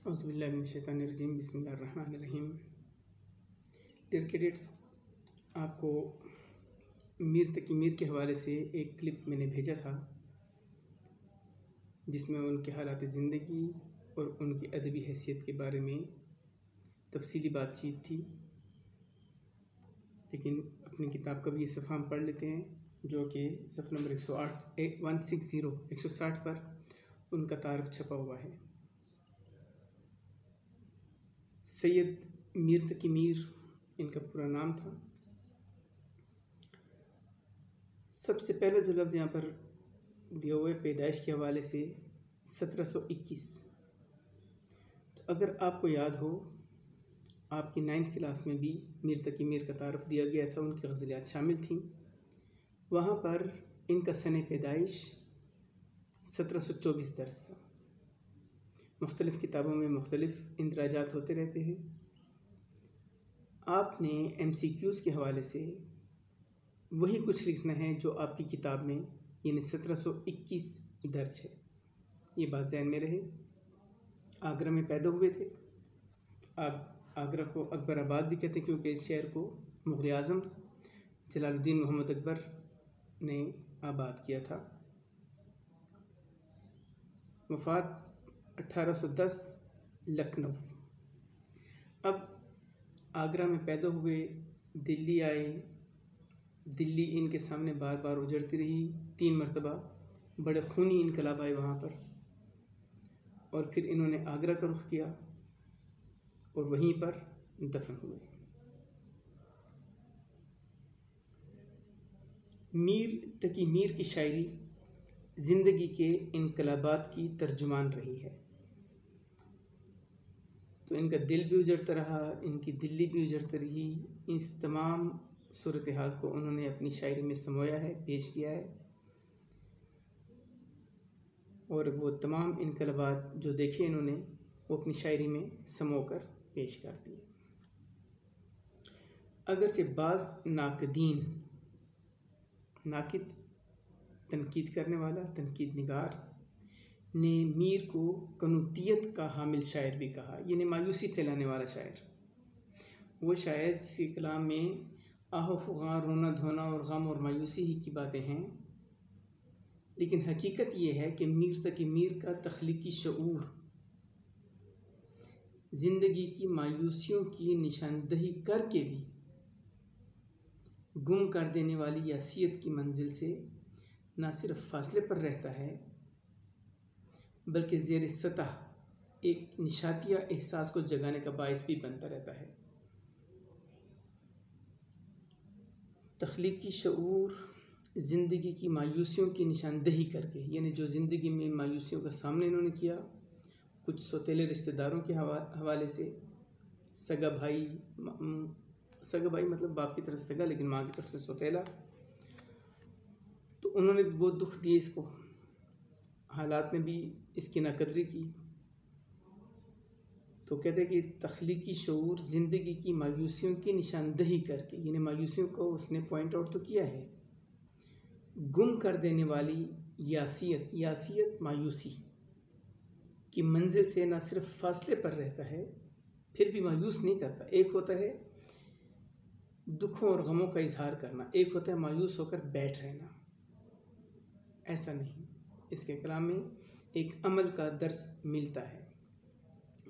अज़बिल्लिनशैतानरजीम बसमीम dear cadets आपको मीर तकी मीर के हवाले से एक क्लिप मैंने भेजा था, जिसमें उनके हालात ज़िंदगी और उनकी अदबी हैसियत के बारे में तफसीली बातचीत थी। लेकिन अपनी किताब का भी ये सफ़ा हम पढ़ लेते हैं, जो कि सफ़ा नंबर एक सौ आठ वन सिक्स ज़ीरो एक सौ साठ पर उनका तारफ़ छपा हुआ है। सैयद मीर तकी मीर, इनका पूरा नाम था। सबसे पहला जो लफ्ज़ यहाँ पर दिया हुआ है पैदाइश के हवाले से, सत्रह सौ इक्कीस। तो अगर आपको याद हो, आपकी नाइन्थ क्लास में भी मीर तकी मीर का तारफ़ दिया गया था, उनकी गज़लियात शामिल थीं। वहाँ पर इनका सन पैदाइश सत्रह सौ चौबीस दर्ज था। मुख्तलिफ़ किताबों में मुख्तलिफ़ इंदराजात होते रहते हैं। आपने एम सी क्यूज़ के हवाले से वही कुछ लिखना है जो आपकी किताब में, यानी सत्रह सौ इक्कीस दर्ज है। ये बात जहन में रहे। आगरा में पैदा हुए थे। आग, आगरा को अकबर आबाद भी कहते हैं क्योंकि इस शहर को मुग़ल आज़म जलालुद्दीन मोहम्मद अकबर ने आबाद किया था। वफ़ात 1810 लखनऊ। अब आगरा में पैदा हुए दिल्ली आए। दिल्ली इनके सामने बार बार उजड़ती रही। तीन मरतबा, बड़े खूनी इनकलाब आए वहाँ पर। और फिर इन्होंने आगरा का रुख किया और वहीं पर दफन हुए। मीर तकी मीर की शायरी ज़िंदगी के इनकलाबात की तर्जुमान रही है। तो इनका दिल भी उजड़ता रहा, इनकी दिल्ली भी उजड़ती रही। इस तमाम सूरत हाल को उन्होंने अपनी शायरी में समोया है, पेश किया है। और वो तमाम इनकलाबात जो देखे इन्होंने, वो अपनी शायरी में समो कर पेश कर दिए अगर से बाज़ नाकदीन, नाकिद, तनकीद करने वाला, तनकीद निगार ने मीर को कनुतियत का हामिल शायर भी कहा। यानी मायूसी फैलाने वाला शायर। वो शायर जिसके कलाम में आह फुगा रोना, धोना और गम और मायूसी ही की बातें हैं। लेकिन हकीकत ये है कि मीर तक मीर का तख्लीकी शूर ज़िंदगी की मायूसियों की निशानदही करके भी गुम कर देने वाली यासीत की मंजिल से ना सिर्फ़ फासले पर रहता है बल्कि ज़ेर सतह, एक निशातिया एहसास को जगाने का बायस भी बनता रहता है। तख्लीकी शूर ज़िंदगी की मायूसियों की निशानदही करके, यानी जो ज़िंदगी में मायूसियों का सामने इन्होंने किया, कुछ सौतेले रिश्तेदारों के हवाले से, सगा भाई सगा भाई मतलब बाप की तरफ़ से सगा, लेकिन माँ की तरफ़ से सौतेला तो उन्होंने बहुत दुख दिए इसको। हालात ने भी इसकी नाकदरी की। तो कहते हैं कि तख्लीकी शूर ज़िंदगी की मायूसियों की निशानदही करके, यानी मायूसियों को उसने पॉइंट आउट तो किया है। गुम कर देने वाली यासियत यासियत मायूसी, की मंजिल से ना सिर्फ़ फासले पर रहता है, फिर भी मायूस नहीं करता। एक होता है दुखों और गमों का इजहार करना, एक होता है मायूस होकर बैठ रहना। ऐसा नहीं। इसके कलाम में एक अमल का दर्स मिलता है।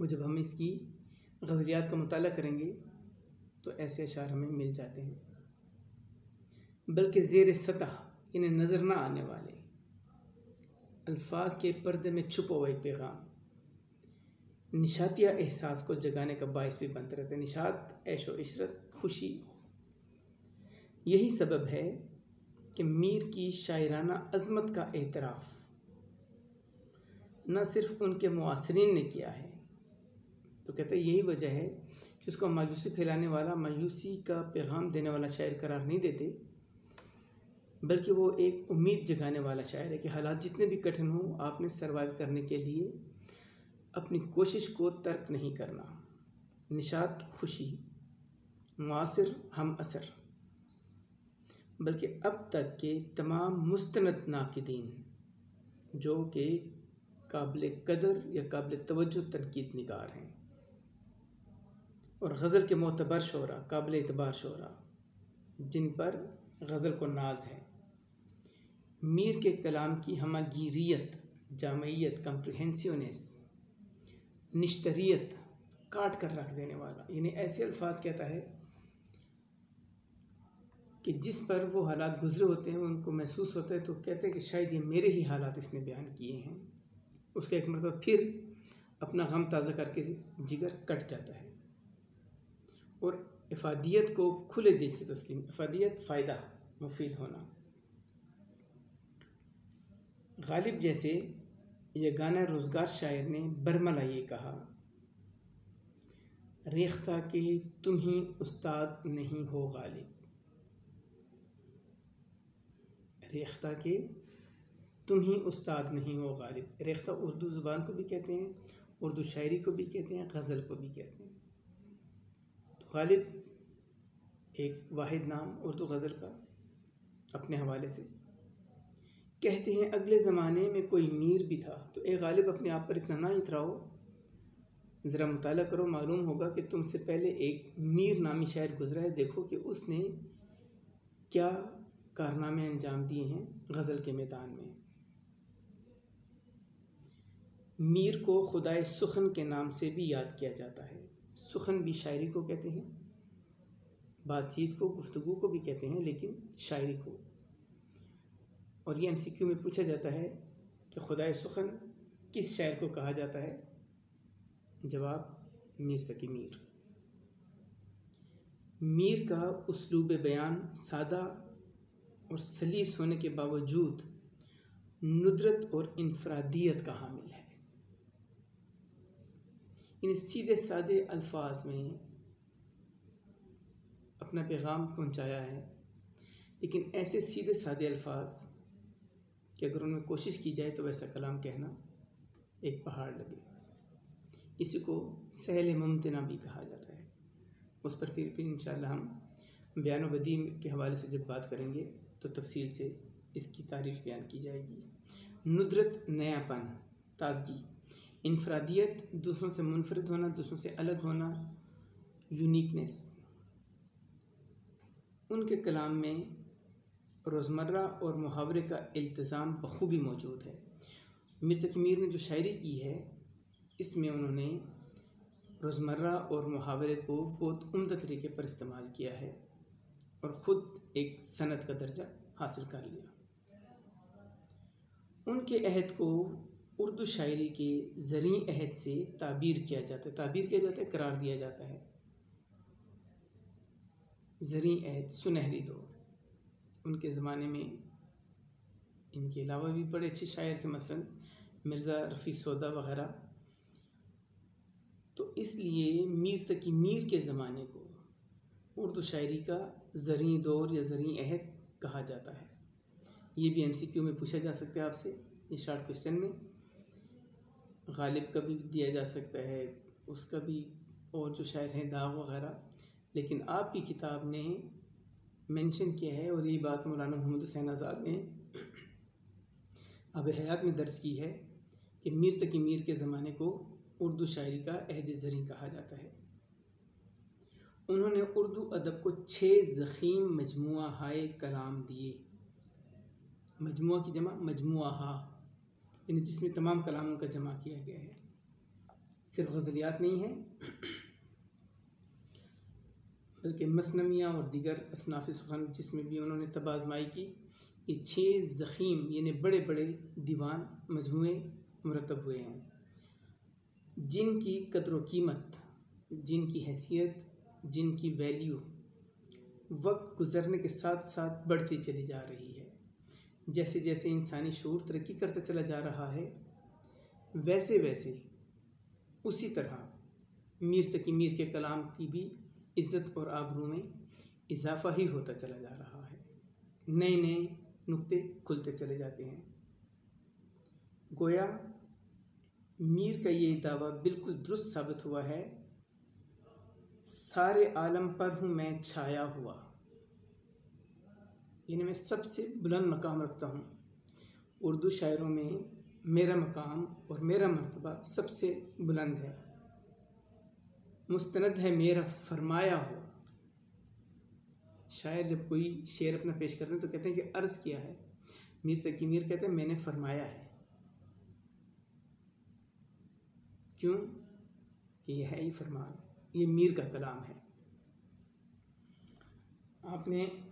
वो जब हम इसकी गज़लियात का मताल करेंगे तो ऐसे अशार हमें मिल जाते हैं। बल्कि ज़ेर सतह इन्हें नज़र ना आने वाले, अल्फाज के पर्दे में छुपा हुआ एक पैगाम। निशातिया एहसास को जगाने का बायस भी बनते रहते हैं। निशात, ऐशो इशरत, खुशी। यही सबब है कि मीर की शायराना अजमत का एतराफ़ न सिर्फ़ उनके मुआसरीन ने किया है। तो कहते हैं यही वजह है कि उसको मायूसी फैलाने वाला, मायूसी का पैगाम देने वाला शायर करार नहीं देते, बल्कि वो एक उम्मीद जगाने वाला शायर है कि हालात जितने भी कठिन हों, आपने सर्वाइव करने के लिए अपनी कोशिश को तर्क नहीं करना। निशात खुशी, मुआसर, हम असर। बल्कि अब तक के तमाम मुस्तनद नाकदीन, जो कि काबिल कदर या काबिल तवज्जो तनकीद निगार हैं। और गज़ल के मोतबर शरा, काबिल एतबार शरा, जिन पर गज़ल को नाज है। मीर के कलाम की हमगीरियत, जामयत, कंप्रहेंसिवनेस, निश्तरियत काट कर रख देने वाला, यानी ऐसे अल्फाज कहता है कि जिस पर वो हालात गुजरे होते हैं, उनको महसूस होता है तो कहते हैं कि शायद ये मेरे ही हालात इसने बयान किए हैं। उसका एक मतलब फिर अपना गम ताज़ा करके जिगर कट जाता है। और इफादियत को खुले दिल से तस्लीम, इफादियत फ़ायदा, मुफीद होना। गालिब जैसे यह गाना रोज़गार शायर ने बरमला ये कहा रेख्ता के तुम ही उस्ताद नहीं हो गालिब। रेख्ता के तुम ही उस्ताद नहीं हो, गालिब। रेख्ता उर्दू ज़ुबान को भी कहते हैं, उर्दू शायरी को भी कहते हैं, गज़ल को भी कहते हैं। तो गालिब एक वाहिद नाम उर्दू गज़ल का अपने हवाले से। कहते हैं, अगले ज़माने में कोई मीर भी था। तो ए गालिब अपने आप पर इतना ना इतराओ। ज़रा मुताल करो, मालूम होगा कि तुमसे पहले एक मीर नामी शायर गुजरा है। देखो कि उसने क्या कारनामे अंजाम दिए हैं गज़ल के मैदान में। मीर को खुदाए सुखन के नाम से भी याद किया जाता है। सुखन भी शायरी को कहते हैं, बातचीत को, गुफ्तगु को भी कहते हैं, लेकिन शायरी को। और ये एमसीक्यू में पूछा जाता है कि खुदाए सुखन किस शायर को कहा जाता है? जवाब, मीर तकी मीर। मीर का उसलूब बयान सादा और सलीस होने के बावजूद नुदरत और इनफरादियत का हामिल है। इन सीधे सादे अल्फाज में अपना पैगाम पहुँचाया है। लेकिन ऐसे सीधे सादे अल्फाज कि अगर उनमें कोशिश की जाए तो वैसा कलाम कहना एक पहाड़ लगे। इसी को सहल मुमतना भी कहा जाता है। उस पर फिर फिर इंशाल्लाह हम बयान बदी के हवाले से जब बात करेंगे तो तफसील से इसकी तारीफ़ बयान की जाएगी। नुदरत नयापन, ताजगी। इनफरादियत दूसरों से मुनफरद होना दूसरों से अलग होना यूनिकनेस उनके कलाम में रोज़मर्रा और मुहावरे का अल्तज़ाम बखूबी मौजूद है मीर तकमीर ने जो शायरी की है इसमें उन्होंने रोज़मर्रा और मुहावरे को बहुत उम्दा तरीके पर इस्तेमाल किया है और ख़ुद एक सनत का दर्जा हासिल कर लिया उनके अहद को उर्दू शायरी के ज़री अहद से ताबीर किया जाता है। ताबीर किया जाता है, करार दिया जाता है। ज़री अहद सुनहरी दौर। उनके ज़माने में इनके अलावा भी बड़े अच्छे शायर थे, मसलन मिर्ज़ा रफ़ी सौदा वग़ैरह। तो इसलिए मीर तकी मीर के ज़माने को उर्दू शायरी का ज़री दौर या ज़री अहद कहा जाता है। ये भी एमसीक्यू में पूछा जा सकता है आपसे ये शार्ट क्वेश्चन में। गालिब का भी दिया जा सकता है, उसका भी और जो शायर हैं दाग वगैरह। लेकिन आपकी किताब ने मेंशन किया है और ये बात मौलाना मोहम्मद हुसैन आज़ाद ने अब हयात में दर्ज की है कि मीर तकी मीर के ज़माने को उर्दू शायरी का अहद ज़री कहा जाता है। उन्होंने उर्दू अदब को छः ज़ख़ीम मजमू हाय कलाम दिए। मजमू की जमा मजमू हा यानी जिसमें तमाम कलामों का जमा किया गया है। सिर्फ़ गज़लियात नहीं है, बल्कि मसनवियाँ और दिगर असनाफ़ सुखन जिसमें भी उन्होंने तबाजमाई की, ये छः ज़ख़ीम यानी बड़े बड़े दीवान मजमू मुरतब हुए हैं। जिनकी कदर कीमत, जिनकी हैसियत, जिनकी वैल्यू वक्त गुज़रने के साथ साथ बढ़ती चली जा रही है। जैसे जैसे इंसानी शूर तरक्की करता चला जा रहा है वैसे वैसे उसी तरह मीर तकी मीर के कलाम की भी इज़्ज़त और आबरू में इजाफ़ा ही होता चला जा रहा है। नए नए नुक्ते खुलते चले जाते हैं। गोया, मीर का ये दावा बिल्कुल दुरुस्त साबित हुआ है, सारे आलम पर हूँ मैं छाया हुआ। यानी मैं सबसे बुलंद मकाम रखता हूँ। उर्दू शायरों में मेरा मकाम और मेरा मरतबा सबसे बुलंद है। मुस्तनद है मेरा फरमाया हो। शायर जब कोई शेर अपना पेश करते हैं तो कहते हैं कि अर्ज़ किया है। मीर तकी मीर कहते हैं, मैंने फरमाया है। क्यों? कि यह है ही फरमान। ये मीर का कलाम है। आपने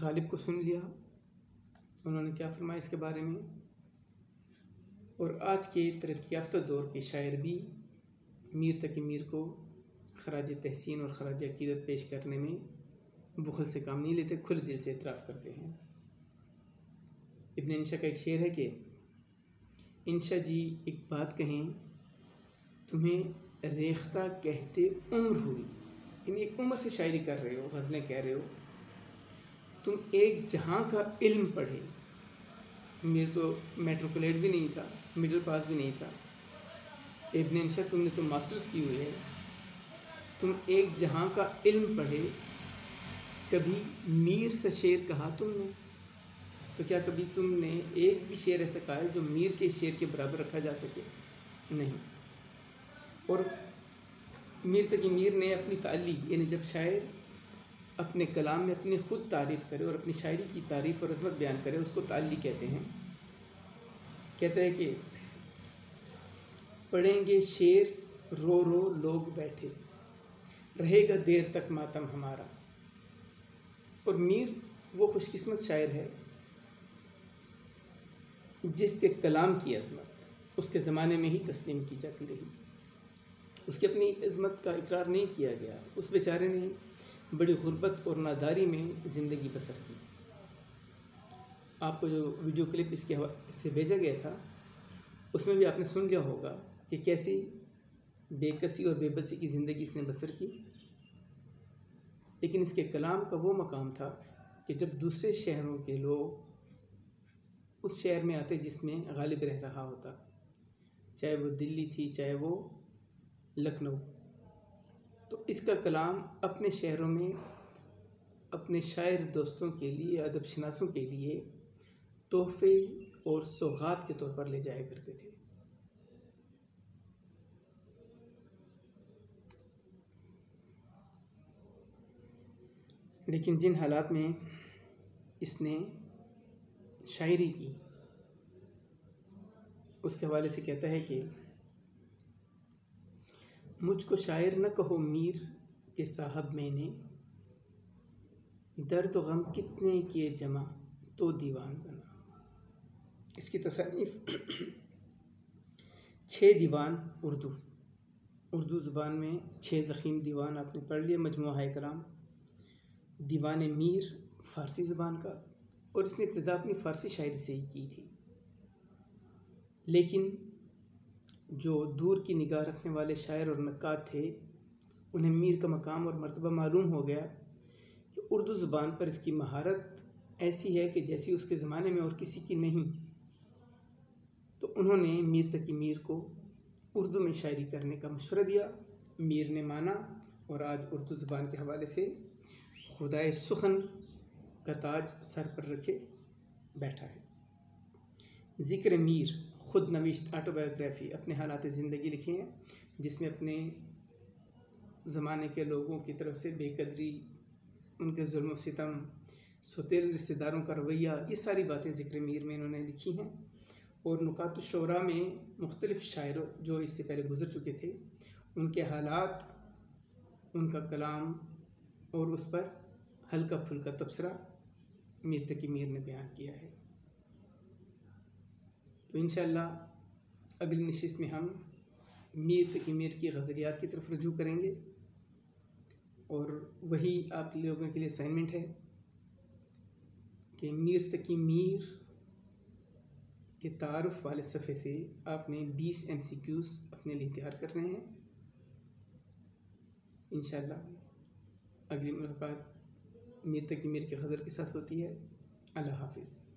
गालिब को सुन लिया। उन्होंने क्या फरमाया इसके बारे में? और आज के तरक्की दौर के शायर भी मीर तक मीर को खराज तहसीन और खराज अकीदत पेश करने में बुखल से काम नहीं लेते, खुले दिल से इतराफ़ करते हैं। इबन इंशा का एक शेर है कि, इंशा जी, एक बात कहें, तुम्हें रेख्ता कहते उम्र हुई। इन एक उम्र से शायरी कर रहे हो गज़लें कह रहे हो। तुम एक जहाँ का इल्म पढ़े। मेरे तो मेट्रोपोलेट भी नहीं था, मिडिल पास भी नहीं था। इबन इंशा तुमने तो मास्टर्स की हुई है। तुम एक जहाँ का इल्म पढ़े, कभी मीर से शेर कहा तुमने? तो क्या कभी तुमने एक भी शेर ऐसा कहा है जो मीर के शेर के बराबर रखा जा सके? नहीं। और मीर तक मीर ने अपनी ताली, यानी जब शायर अपने कलाम में अपनी ख़ुद तारीफ़ करे और अपनी शायरी की तारीफ़ और अजमत बयान करे, उसको ताली कहते हैं। कहते हैं कि, पढ़ेंगे शेर, रो रो लोग बैठे, रहेगा देर तक मातम हमारा। और मीर, वो खुशकिस्मत शायर है, जिसके कलाम की अजमत उसके ज़माने में ही तस्लीम की जाती रही। उसकी अपनी अजमत का इकरार नहीं किया गया, उस बेचारे ने बड़ी गुर्बत और नादारी में ज़िंदगी बसर की। आपको जो वीडियो क्लिप इसके से भेजा गया था, उसमें भी आपने सुन लिया होगा कि कैसी बेकसी और बेबसी की ज़िंदगी इसने बसर की। लेकिन इसके कलाम का वो मकाम था कि जब दूसरे शहरों के लोग उस शहर में आते जिसमें गालिब रह रहा होता, चाहे वो दिल्ली थी, चाहे वो लखनऊ। तो इसका कलाम अपने शहरों में, अपने शायर दोस्तों के लिए, अदब शनासों के लिए तोहफे और सौगात के तौर पर ले जाया करते थे। लेकिन जिन हालात में इसने शायरी की, उसके हवाले से कहता है कि मुझको शायर न कहो मीर के साहब मैंने। दर्द गम कितने किए जमा तो दीवान बना। इसकी तसनीफ़ छः दीवान उर्दू। उर्दू ज़ुबान में छः ज़ख़ीम दीवान आपने पढ़ लिया मजमू कलाम। दीवान मीर फ़ारसी ज़ुबान का, और इसने इब्तदा अपनी फ़ारसी शायरी से ही की थी। लेकिन जो दूर की निगाह रखने वाले शायर और नक्कात थे, उन्हें मीर का मकाम और मरतबा मालूम हो गया कि उर्दू ज़ुबान पर इसकी महारत ऐसी है कि जैसी उसके ज़माने में और किसी की नहीं। तो उन्होंने मीर तकी मीर को उर्दू में शायरी करने का मशवरा दिया, मीर ने माना और आज उर्दू ज़ुबान के हवाले से खुदाए सुखन का ताज सर पर रखे बैठा है। ज़िक्र मीर ख़ुद नविश्त आटोबायोग्राफ़ी अपने हालात ज़िंदगी लिखे हैं, जिसमें अपने ज़माने के लोगों की तरफ़ से बेकदरी, उनके जुल्म, सितम, सौतेल रिश्तेदारों का रवैया, ये सारी बातें ज़िक्र मीर में इन्होंने लिखी हैं। और नुकात शरा में मुख्तलिफ़ शायरों जो इससे पहले गुज़र चुके थे, उनके हालात, उनका कलाम और उस पर हल्का फुल्का तबसरा मीर तकी मीर ने बयान किया है। तो इन अगली नशस्त में हम मीर तक मीर की गज़लियात की तरफ़ रजू करेंगे। और वही आप लोगों के लिए असाइनमेंट है कि मीर तकी मीर के तारफ़ वाले सफ़े से आपने 20 एम सी क्यूज़ अपने लिए तैयार कर रहे हैं। इन अगली मुलाकात मीर तकी मीर की गज़ल के साथ होती है। अल्लाह हाफिज़।